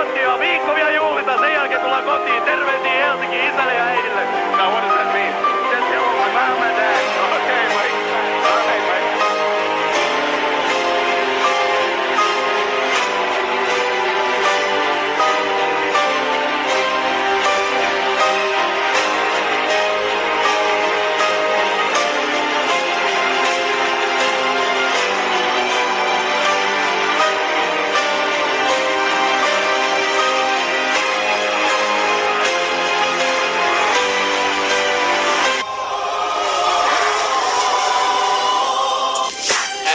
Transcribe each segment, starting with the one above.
Onnia viikko vielä juhlita, sen jälkeen tullaan kotiin. Terveisiä Helsinki isälle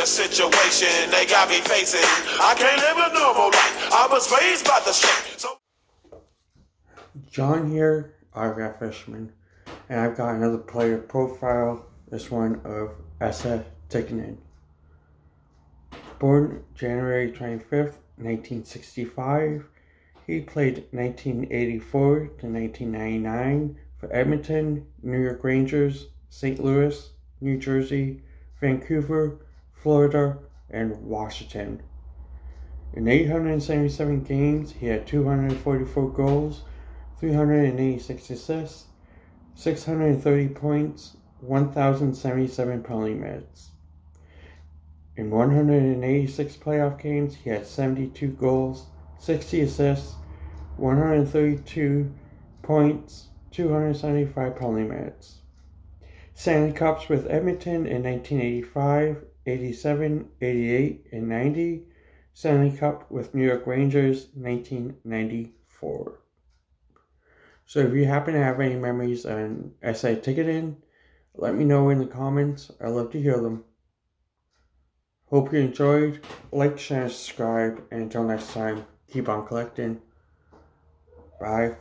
The situation they got me facing. I can't live a normal life. I was raised by the street. So John here, autograph fisherman, and I've got another player profile. This one of Esa Tikkanen. Born January 25th, 1965, he played 1984 to 1999 for Edmonton, New York Rangers, St. Louis, New Jersey, Vancouver, Florida, and Washington. In 877 games, he had 244 goals, 386 assists, 630 points, 1,077 penalty minutes. In 186 playoff games, he had 72 goals, 60 assists, 132 points, 275 penalty minutes. Stanley Cups with Edmonton in 1985, 87, 88, and 90. Stanley Cup with New York Rangers 1994. So if you happen to have any memories on Esa Tikkanen, let me know in the comments. I'd love to hear them. Hope you enjoyed. Like, share, subscribe, and until next time, keep on collecting. Bye.